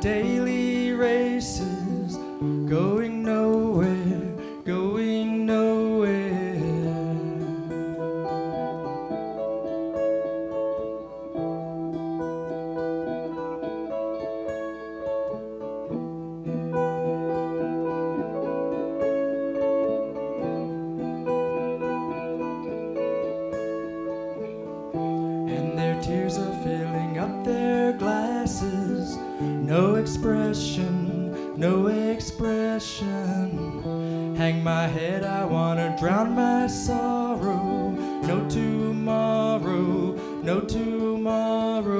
daily races, going nowhere, No expression, no expression. Hang my head, I wanna drown my sorrow. No tomorrow, no tomorrow.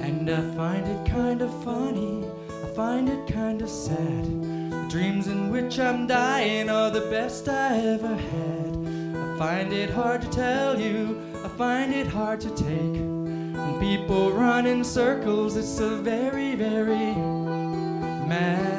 And I find it kind of funny, I find it kind of sad. Dreams in which I'm dying are the best I ever had. I find it hard to tell you, I find it hard to take. When people run in circles, it's a very, very mad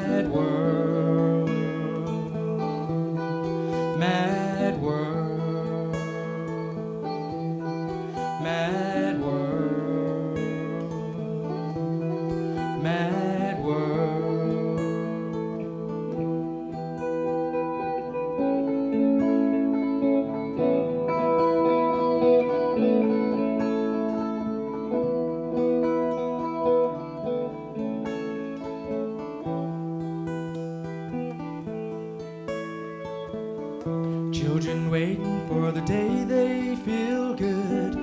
waiting for the day they feel good.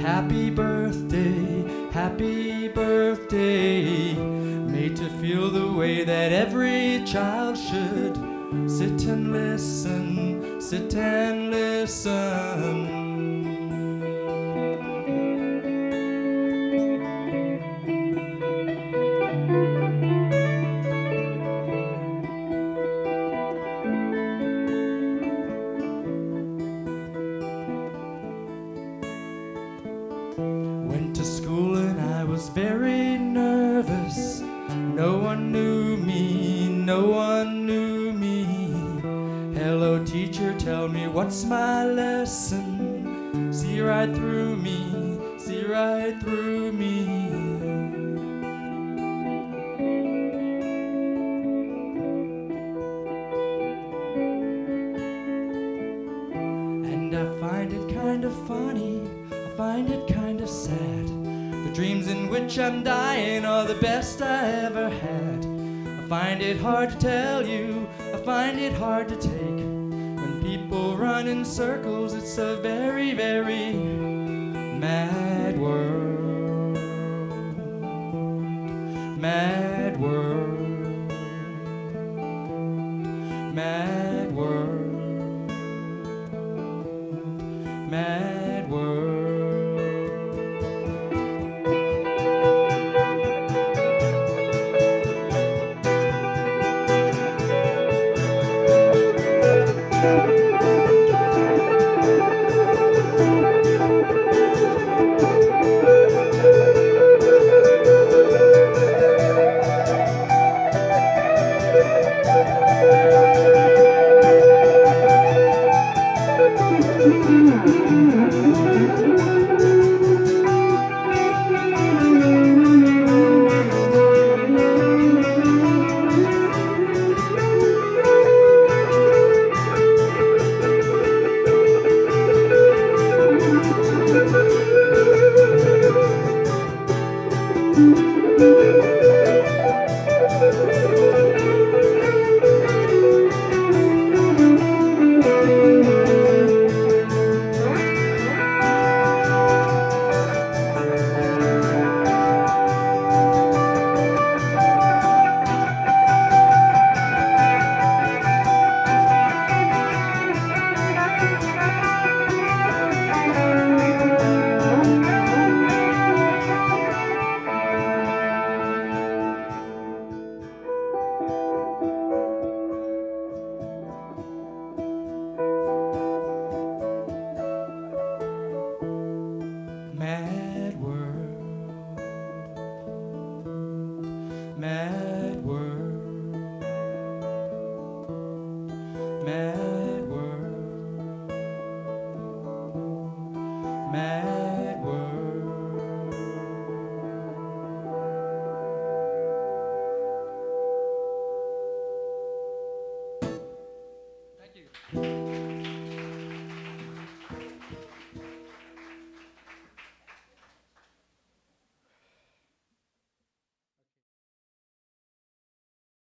Happy birthday, happy birthday. Made to feel the way that every child should. Sit and listen, sit and listen. Very nervous. No one knew me, no one knew me. Hello, teacher, tell me what's my lesson. See right through me, see right through me. And I find it kind of funny, I find it kind of sad. The dreams in which I'm dying are the best I ever had. I find it hard to tell you, I find it hard to take. When people run in circles, it's a very, very mad world. Mad